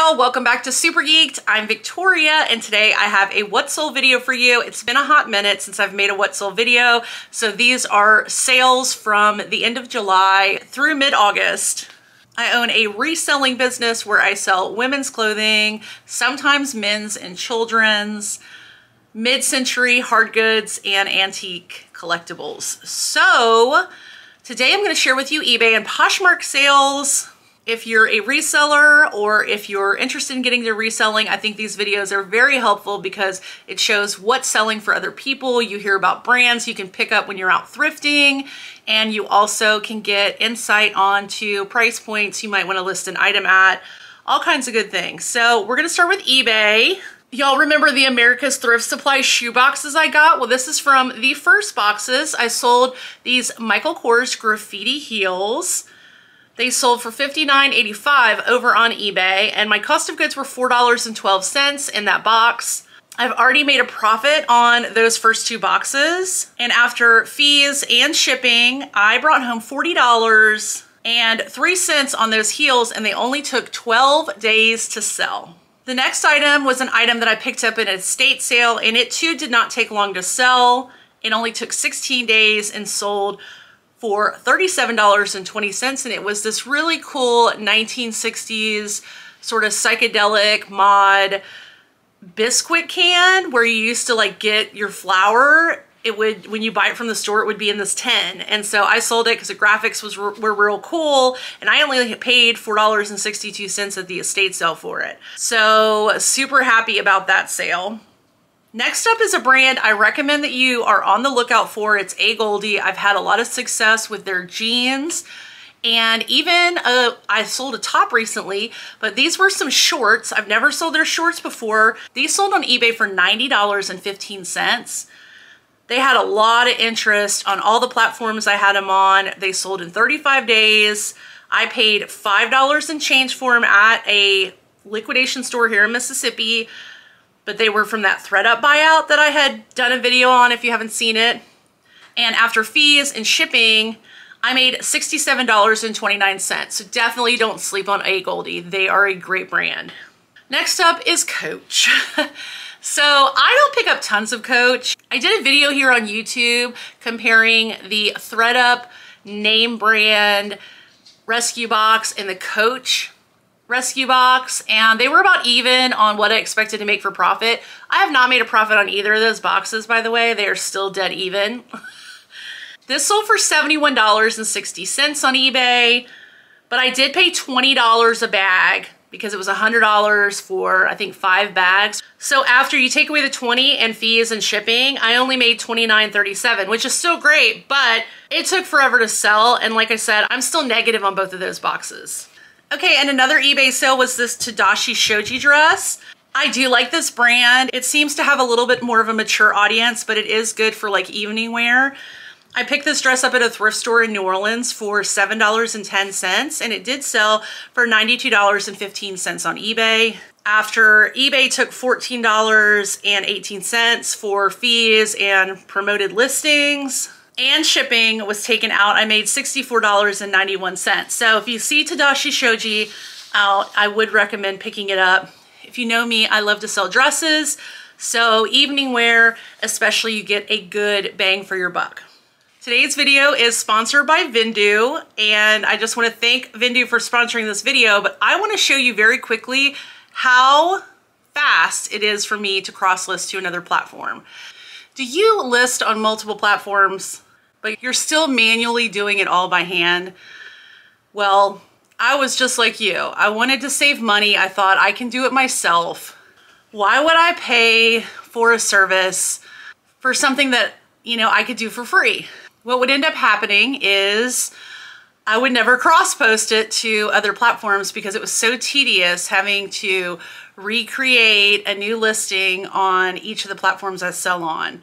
y'all, welcome back to Super Geeked. I'm Victoria and today I have a what video for you. It's been a hot minute since I've made a what video. So these are sales from the end of July through mid-August. I own a reselling business where I sell women's clothing, sometimes men's and children's, mid-century hard goods, and antique collectibles. So today I'm gonna share with you eBay and Poshmark sales if you're a reseller or if you're interested in getting into reselling, I think these videos are very helpful because it shows what's selling for other people. You hear about brands you can pick up when you're out thrifting, and you also can get insight onto price points you might want to list an item at, all kinds of good things. So we're going to start with eBay. Y'all remember the America's Thrift Supply shoe boxes I got? Well, this is from the first boxes. I sold these Michael Kors graffiti heels. They sold for $59.85 over on eBay and my cost of goods were $4.12 in that box. I've already made a profit on those first two boxes. And after fees and shipping, I brought home $40 and 3 cents on those heels and they only took 12 days to sell. The next item was an item that I picked up in a estate sale and it too did not take long to sell. It only took 16 days and sold for $37.20 and it was this really cool 1960s sort of psychedelic mod biscuit can where you used to like get your flour. It would when you buy it from the store it would be in this tin. And so I sold it because the graphics was were real cool and I only paid $4.62 at the estate sale for it. So super happy about that sale Next up is a brand I recommend that you are on the lookout for. It's AGOLDE. I've had a lot of success with their jeans and even uh, I sold a top recently, but these were some shorts. I've never sold their shorts before. These sold on eBay for $90.15. They had a lot of interest on all the platforms I had them on. They sold in 35 days. I paid $5 in change for them at a liquidation store here in Mississippi but they were from that thredUP buyout that I had done a video on if you haven't seen it. And after fees and shipping, I made $67.29. So definitely don't sleep on AGOLDE. They are a great brand. Next up is Coach. so I don't pick up tons of Coach. I did a video here on YouTube comparing the thredUP name brand rescue box and the Coach rescue box and they were about even on what I expected to make for profit. I have not made a profit on either of those boxes, by the way. They are still dead even. this sold for $71.60 on eBay, but I did pay $20 a bag because it was $100 for, I think, five bags. So after you take away the 20 and fees and shipping, I only made $29.37, which is still great, but it took forever to sell. And like I said, I'm still negative on both of those boxes. Okay, and another eBay sale was this Tadashi Shoji dress. I do like this brand. It seems to have a little bit more of a mature audience, but it is good for like evening wear. I picked this dress up at a thrift store in New Orleans for $7.10 and it did sell for $92.15 on eBay. After eBay took $14.18 for fees and promoted listings, and shipping was taken out, I made $64.91. So if you see Tadashi Shoji out, I would recommend picking it up. If you know me, I love to sell dresses. So evening wear, especially you get a good bang for your buck. Today's video is sponsored by Vendoo, and I just want to thank Vendoo for sponsoring this video, but I want to show you very quickly how fast it is for me to cross list to another platform. Do you list on multiple platforms but you're still manually doing it all by hand. Well, I was just like you. I wanted to save money. I thought I can do it myself. Why would I pay for a service for something that, you know, I could do for free? What would end up happening is I would never cross post it to other platforms because it was so tedious having to recreate a new listing on each of the platforms I sell on.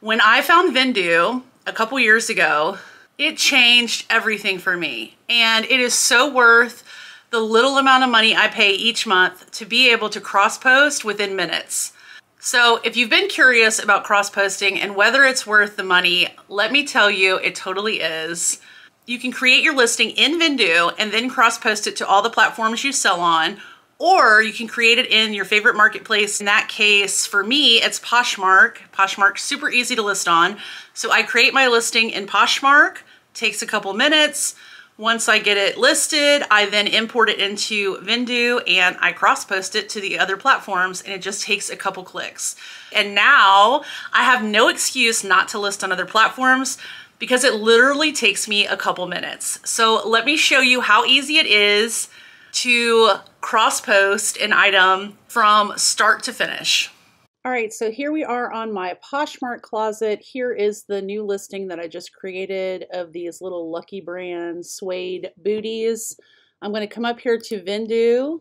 When I found Vendoo, a couple years ago, it changed everything for me. And it is so worth the little amount of money I pay each month to be able to cross post within minutes. So if you've been curious about cross posting and whether it's worth the money, let me tell you, it totally is. You can create your listing in Vendoo and then cross post it to all the platforms you sell on, or you can create it in your favorite marketplace. In that case, for me, it's Poshmark. Poshmark's super easy to list on. So I create my listing in Poshmark, takes a couple minutes. Once I get it listed, I then import it into Vendoo and I cross-post it to the other platforms and it just takes a couple clicks. And now I have no excuse not to list on other platforms because it literally takes me a couple minutes. So let me show you how easy it is to cross-post an item from start to finish. All right, so here we are on my Poshmark closet. Here is the new listing that I just created of these little Lucky Brand suede booties. I'm going to come up here to Vendoo,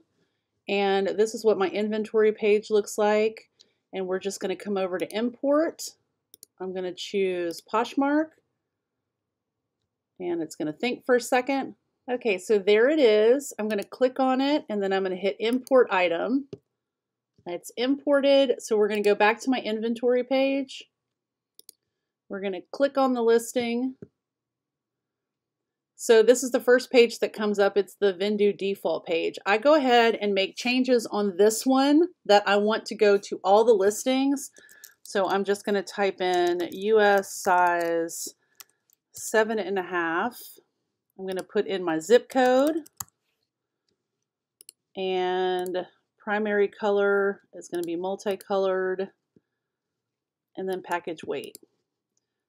and this is what my inventory page looks like. And we're just going to come over to import. I'm going to choose Poshmark, and it's going to think for a second. Okay, so there it is. I'm going to click on it, and then I'm going to hit import item. It's imported. So we're going to go back to my inventory page. We're going to click on the listing. So this is the first page that comes up. It's the Vendoo default page. I go ahead and make changes on this one that I want to go to all the listings. So I'm just going to type in US size seven and a half. I'm going to put in my zip code and primary color is going to be multicolored, and then package weight.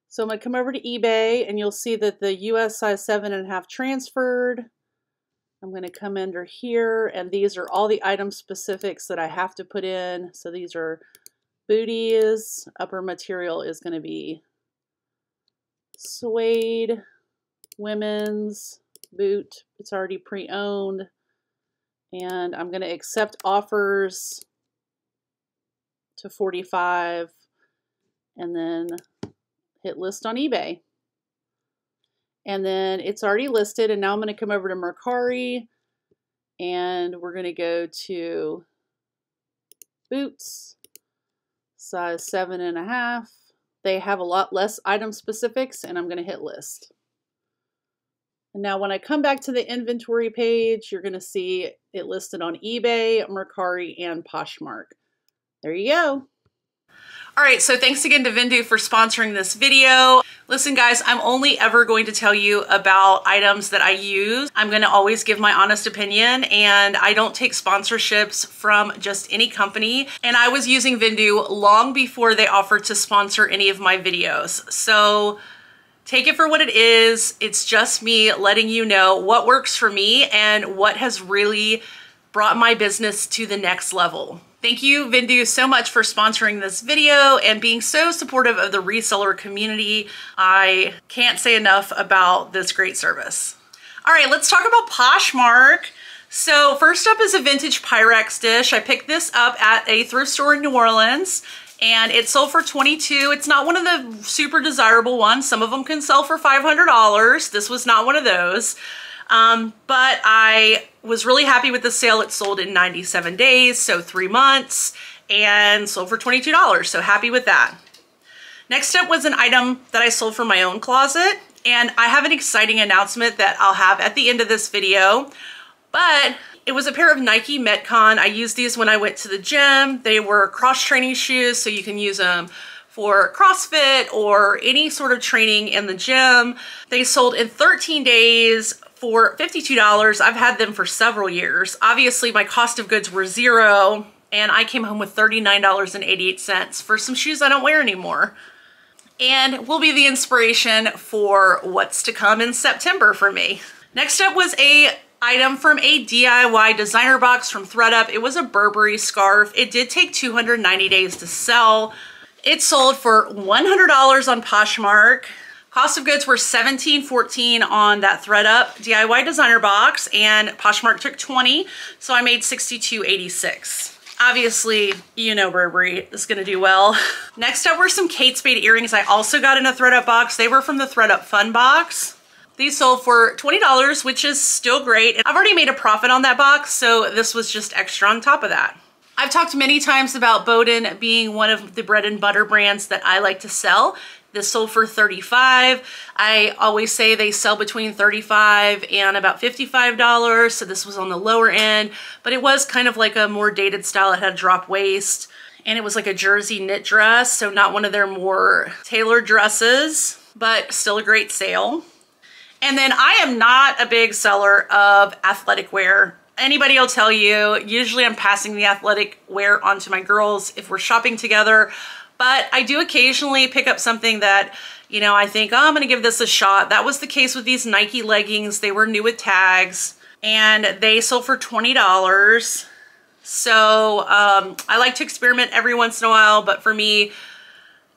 So I'm going to come over to eBay, and you'll see that the US size 7.5 transferred. I'm going to come under here, and these are all the item specifics that I have to put in. So these are booties. Upper material is going to be suede, women's, boot. It's already pre-owned and I'm going to accept offers to 45 and then hit list on eBay. And then it's already listed and now I'm going to come over to Mercari and we're going to go to boots size seven and a half. They have a lot less item specifics and I'm going to hit list. And now when I come back to the inventory page, you're going to see it listed on eBay, Mercari, and Poshmark. There you go. All right, so thanks again to Vendoo for sponsoring this video. Listen guys, I'm only ever going to tell you about items that I use. I'm gonna always give my honest opinion and I don't take sponsorships from just any company. And I was using Vendoo long before they offered to sponsor any of my videos. So Take it for what it is. It's just me letting you know what works for me and what has really brought my business to the next level. Thank you, Vendoo, so much for sponsoring this video and being so supportive of the reseller community. I can't say enough about this great service. All right, let's talk about Poshmark. So first up is a vintage Pyrex dish. I picked this up at a thrift store in New Orleans and it sold for 22. It's not one of the super desirable ones. Some of them can sell for $500. This was not one of those. Um, but I was really happy with the sale. It sold in 97 days, so three months, and sold for $22. So happy with that. Next up was an item that I sold from my own closet, and I have an exciting announcement that I'll have at the end of this video. But it was a pair of Nike Metcon. I used these when I went to the gym. They were cross-training shoes, so you can use them for CrossFit or any sort of training in the gym. They sold in 13 days for $52. I've had them for several years. Obviously, my cost of goods were zero, and I came home with $39.88 for some shoes I don't wear anymore and will be the inspiration for what's to come in September for me. Next up was a item from a DIY designer box from thredUP. It was a Burberry scarf. It did take 290 days to sell. It sold for $100 on Poshmark. Cost of goods were $17.14 on that thredUP DIY designer box and Poshmark took 20, so I made $62.86. Obviously, you know Burberry is gonna do well. Next up were some Kate Spade earrings I also got in a thredUP box. They were from the thredUP Fun Box. These sold for $20, which is still great. I've already made a profit on that box, so this was just extra on top of that. I've talked many times about Boden being one of the bread and butter brands that I like to sell. This sold for 35. I always say they sell between 35 and about $55. So this was on the lower end, but it was kind of like a more dated style. It had a drop waist and it was like a jersey knit dress. So not one of their more tailored dresses, but still a great sale. And then I am not a big seller of athletic wear. Anybody will tell you, usually I'm passing the athletic wear onto my girls if we're shopping together, but I do occasionally pick up something that, you know, I think, oh, I'm gonna give this a shot. That was the case with these Nike leggings. They were new with tags and they sold for $20. So um, I like to experiment every once in a while, but for me,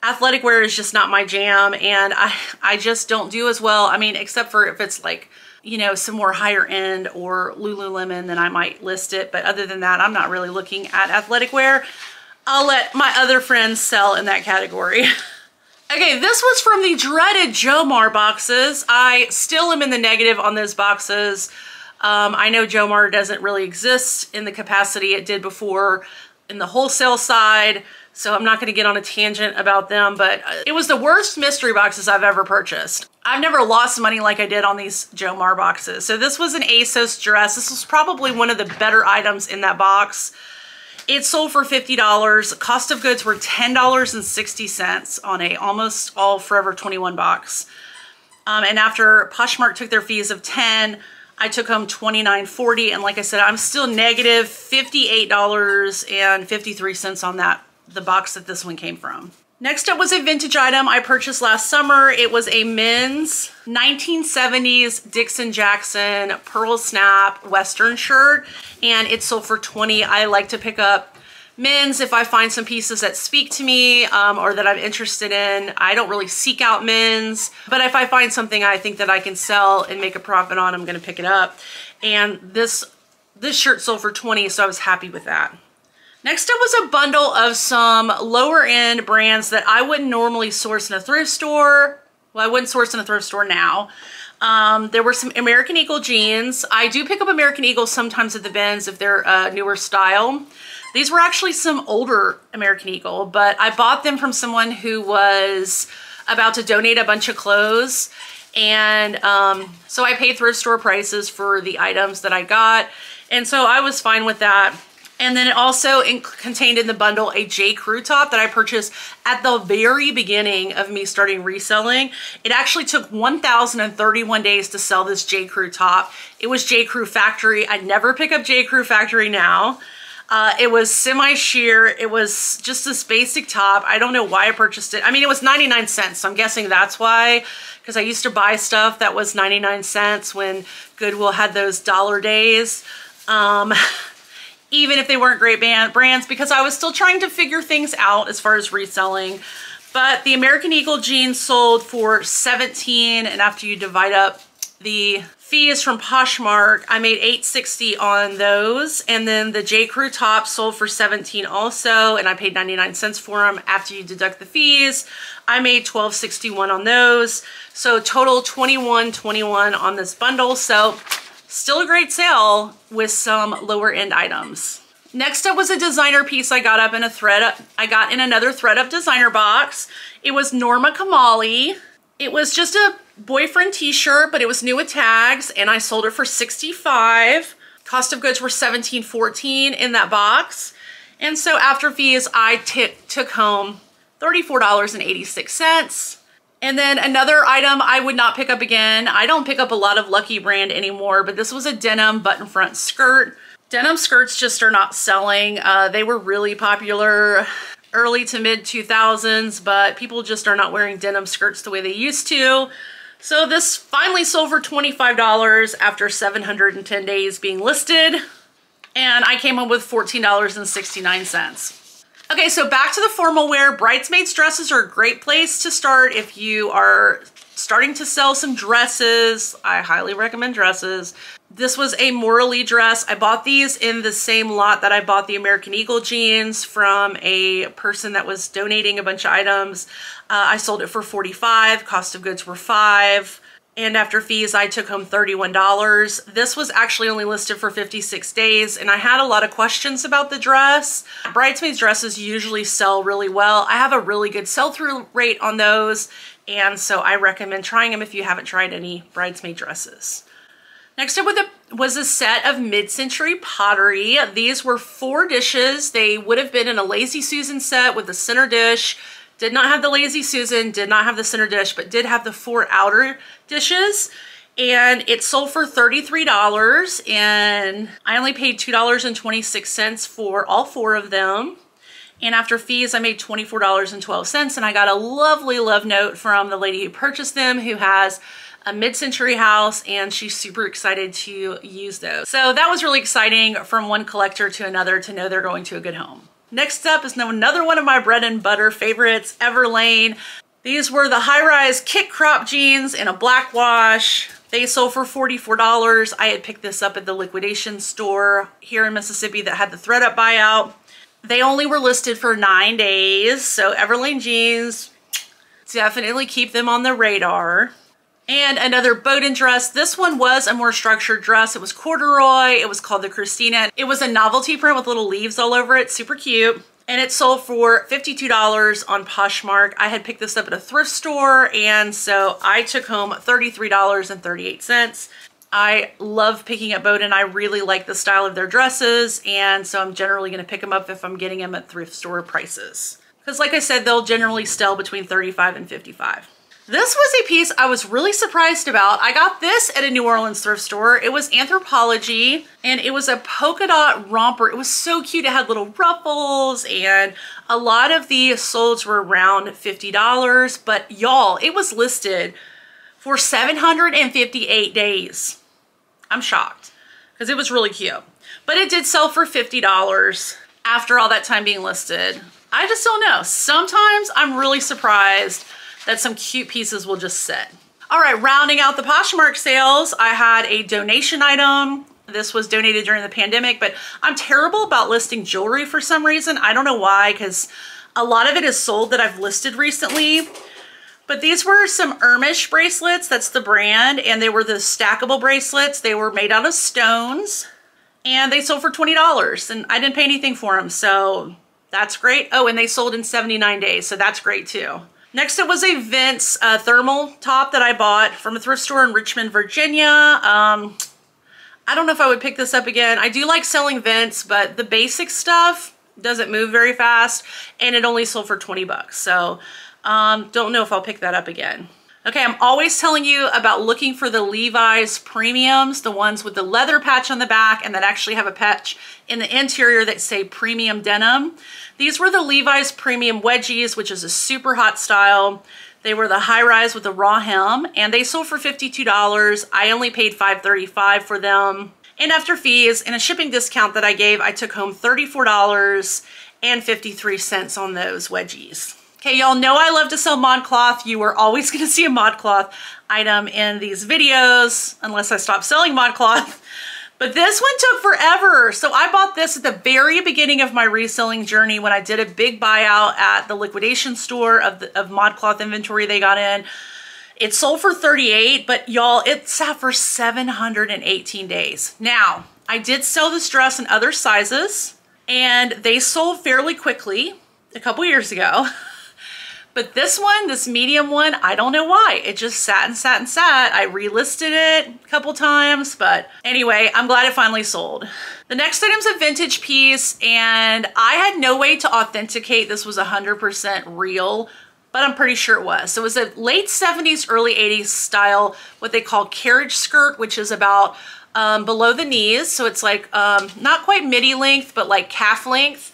athletic wear is just not my jam and I, I just don't do as well. I mean, except for if it's like, you know, some more higher end or Lululemon, then I might list it. But other than that, I'm not really looking at athletic wear. I'll let my other friends sell in that category. okay, this was from the dreaded Jomar boxes. I still am in the negative on those boxes. Um, I know Jomar doesn't really exist in the capacity it did before in the wholesale side, so I'm not going to get on a tangent about them, but uh, it was the worst mystery boxes I've ever purchased. I've never lost money like I did on these Jomar boxes. So this was an ASOS dress. This was probably one of the better items in that box. It sold for $50. Cost of goods were $10.60 on a almost all Forever 21 box. Um, and after Poshmark took their fees of 10, I took home $29.40. And like I said, I'm still negative $58.53 on that, the box that this one came from. Next up was a vintage item I purchased last summer. It was a men's 1970s Dixon Jackson Pearl Snap Western shirt and it sold for 20. I like to pick up men's if I find some pieces that speak to me um, or that I'm interested in. I don't really seek out men's, but if I find something I think that I can sell and make a profit on, I'm gonna pick it up. And this, this shirt sold for 20, so I was happy with that. Next up was a bundle of some lower end brands that I wouldn't normally source in a thrift store. Well, I wouldn't source in a thrift store now. Um, there were some American Eagle jeans. I do pick up American Eagle sometimes at the bins if they're a newer style. These were actually some older American Eagle, but I bought them from someone who was about to donate a bunch of clothes. And um, so I paid thrift store prices for the items that I got. And so I was fine with that. And then it also in contained in the bundle a J. Crew top that I purchased at the very beginning of me starting reselling. It actually took 1,031 days to sell this J. Crew top. It was J. Crew Factory. I never pick up J. Crew Factory now. Uh, it was semi-sheer. It was just this basic top. I don't know why I purchased it. I mean, it was 99 cents, so I'm guessing that's why, because I used to buy stuff that was 99 cents when Goodwill had those dollar days. Um, even if they weren't great band, brands because I was still trying to figure things out as far as reselling. But the American Eagle jeans sold for 17 and after you divide up the fees from Poshmark, I made 860 on those. And then the J. Crew top sold for 17 also and I paid 99 cents for them after you deduct the fees. I made 1261 on those. So total 2121 on this bundle. So Still a great sale with some lower end items. Next up was a designer piece I got up in a thredUP. I got in another thredUP designer box. It was Norma Kamali. It was just a boyfriend t-shirt, but it was new with tags and I sold it for 65. Cost of goods were 17.14 in that box. And so after fees, I took home $34.86. And then another item I would not pick up again. I don't pick up a lot of Lucky Brand anymore, but this was a denim button front skirt. Denim skirts just are not selling. Uh, they were really popular early to mid 2000s, but people just are not wearing denim skirts the way they used to. So this finally sold for $25 after 710 days being listed. And I came up with $14.69. Okay, so back to the formal wear. Bridesmaids dresses are a great place to start if you are starting to sell some dresses. I highly recommend dresses. This was a Mori Lee dress. I bought these in the same lot that I bought the American Eagle jeans from a person that was donating a bunch of items. Uh, I sold it for 45, cost of goods were five. And after fees I took home $31. This was actually only listed for 56 days and I had a lot of questions about the dress. Bridesmaids dresses usually sell really well. I have a really good sell-through rate on those and so I recommend trying them if you haven't tried any bridesmaid dresses. Next up with a, was a set of mid-century pottery. These were four dishes. They would have been in a Lazy Susan set with a center dish, did not have the Lazy Susan, did not have the center dish, but did have the four outer dishes. And it sold for $33 and I only paid $2.26 for all four of them. And after fees, I made $24.12 and I got a lovely love note from the lady who purchased them who has a mid-century house and she's super excited to use those. So that was really exciting from one collector to another to know they're going to a good home. Next up is now another one of my bread and butter favorites, Everlane. These were the high-rise kick crop jeans in a black wash. They sold for $44. I had picked this up at the liquidation store here in Mississippi that had the thredUP buyout. They only were listed for nine days, so Everlane jeans, definitely keep them on the radar. And another Boden dress. This one was a more structured dress. It was corduroy. It was called the Christina. It was a novelty print with little leaves all over it. Super cute. And it sold for $52 on Poshmark. I had picked this up at a thrift store and so I took home $33.38. I love picking up Boden. I really like the style of their dresses and so I'm generally going to pick them up if I'm getting them at thrift store prices. Because like I said, they'll generally sell between 35 and 55. This was a piece I was really surprised about. I got this at a New Orleans thrift store. It was Anthropologie and it was a polka dot romper. It was so cute. It had little ruffles and a lot of the soles were around $50, but y'all, it was listed for 758 days. I'm shocked because it was really cute. But it did sell for $50 after all that time being listed. I just don't know. Sometimes I'm really surprised that some cute pieces will just sit. All right, rounding out the Poshmark sales, I had a donation item. This was donated during the pandemic, but I'm terrible about listing jewelry for some reason. I don't know why, because a lot of it is sold that I've listed recently. But these were some Erimish bracelets, that's the brand, and they were the stackable bracelets. They were made out of stones, and they sold for $20, and I didn't pay anything for them, so that's great. Oh, and they sold in 79 days, so that's great too. Next it was a Vince uh, thermal top that I bought from a thrift store in Richmond, Virginia. Um, I don't know if I would pick this up again. I do like selling Vince, but the basic stuff doesn't move very fast and it only sold for 20 bucks. So um, don't know if I'll pick that up again. Okay, I'm always telling you about looking for the Levi's premiums, the ones with the leather patch on the back and that actually have a patch in the interior that say premium denim. These were the Levi's premium wedgies, which is a super hot style. They were the high rise with the raw hem and they sold for $52. I only paid $5.35 for them. And after fees and a shipping discount that I gave, I took home $34.53 on those wedgies. Okay, y'all know I love to sell ModCloth. You are always gonna see a ModCloth item in these videos, unless I stop selling ModCloth. But this one took forever. So I bought this at the very beginning of my reselling journey when I did a big buyout at the liquidation store of, the, of ModCloth inventory they got in. It sold for 38, but y'all, it sat for 718 days. Now, I did sell this dress in other sizes and they sold fairly quickly a couple years ago. But this one, this medium one, I don't know why. It just sat and sat and sat. I relisted it a couple times, but anyway, I'm glad it finally sold. The next item's a vintage piece, and I had no way to authenticate this was 100% real, but I'm pretty sure it was. So it was a late 70s, early 80s style, what they call carriage skirt, which is about um, below the knees. So it's like um, not quite midi length, but like calf length.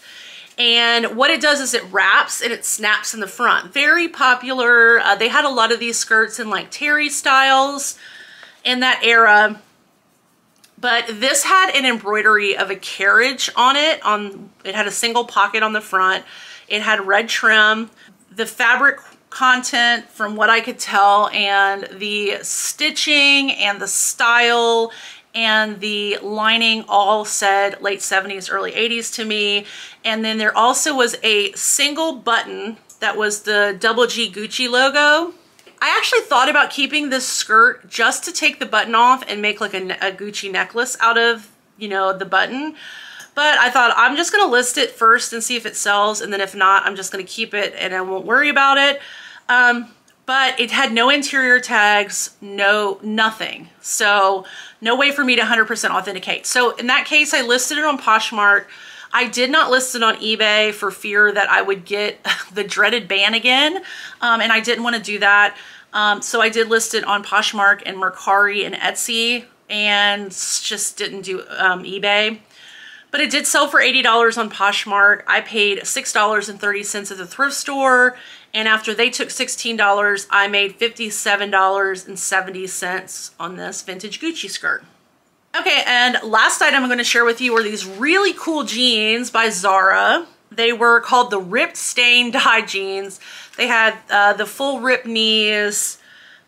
And what it does is it wraps and it snaps in the front. Very popular. Uh, they had a lot of these skirts in like terry styles in that era. But this had an embroidery of a carriage on it. On It had a single pocket on the front. It had red trim. The fabric content from what I could tell and the stitching and the style and the lining all said late 70s, early 80s to me. And then there also was a single button that was the double G Gucci logo. I actually thought about keeping this skirt just to take the button off and make like a, a Gucci necklace out of, you know, the button. But I thought I'm just gonna list it first and see if it sells. And then if not, I'm just gonna keep it and I won't worry about it. Um, but it had no interior tags, no, nothing. So no way for me to 100% authenticate. So in that case, I listed it on Poshmark. I did not list it on eBay for fear that I would get the dreaded ban again. Um, and I didn't want to do that. Um, so I did list it on Poshmark and Mercari and Etsy and just didn't do um, eBay. But it did sell for $80 on Poshmark. I paid $6.30 at the thrift store. And after they took $16, I made $57.70 on this vintage Gucci skirt. Okay, and last item I'm going to share with you are these really cool jeans by Zara. They were called the Ripped Stain Dye jeans. They had uh, the full rip knees.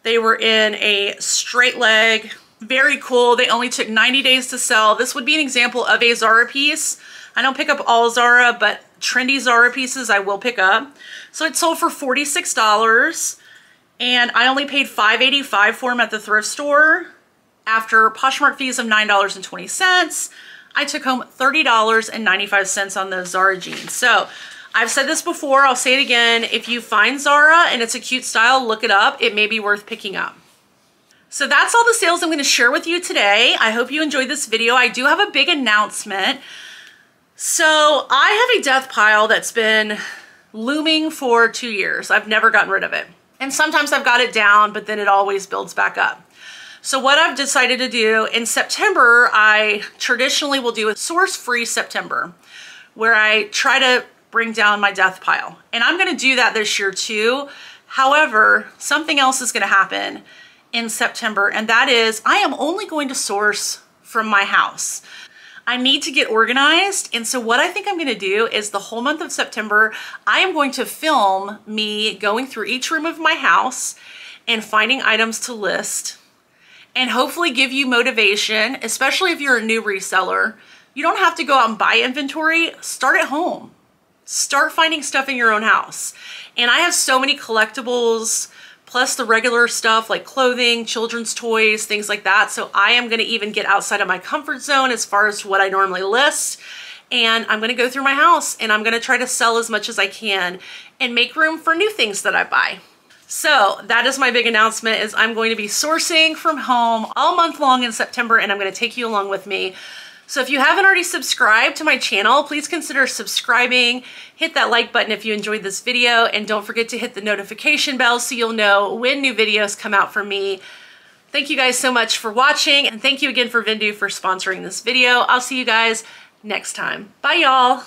They were in a straight leg very cool. They only took 90 days to sell. This would be an example of a Zara piece. I don't pick up all Zara, but trendy Zara pieces I will pick up. So it sold for $46 and I only paid $5.85 for them at the thrift store. After Poshmark fees of $9.20, I took home $30.95 on those Zara jeans. So I've said this before, I'll say it again. If you find Zara and it's a cute style, look it up. It may be worth picking up. So that's all the sales I'm gonna share with you today. I hope you enjoyed this video. I do have a big announcement. So I have a death pile that's been looming for two years. I've never gotten rid of it. And sometimes I've got it down, but then it always builds back up. So what I've decided to do in September, I traditionally will do a source free September where I try to bring down my death pile. And I'm gonna do that this year too. However, something else is gonna happen in September, and that is I am only going to source from my house. I need to get organized. And so what I think I'm gonna do is the whole month of September, I am going to film me going through each room of my house and finding items to list and hopefully give you motivation, especially if you're a new reseller. You don't have to go out and buy inventory, start at home. Start finding stuff in your own house. And I have so many collectibles, plus the regular stuff like clothing, children's toys, things like that. So I am gonna even get outside of my comfort zone as far as what I normally list. And I'm gonna go through my house and I'm gonna try to sell as much as I can and make room for new things that I buy. So that is my big announcement is I'm going to be sourcing from home all month long in September and I'm gonna take you along with me. So if you haven't already subscribed to my channel, please consider subscribing. Hit that like button if you enjoyed this video and don't forget to hit the notification bell so you'll know when new videos come out from me. Thank you guys so much for watching and thank you again for Vendoo for sponsoring this video. I'll see you guys next time. Bye y'all.